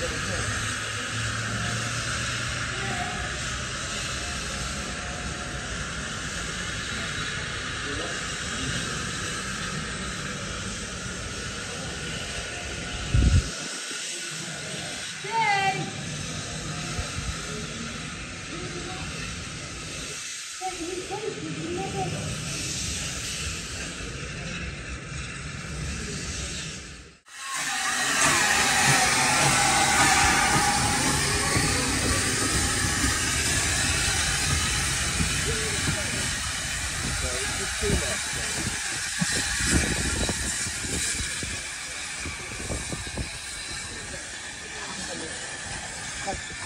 little kid. Thank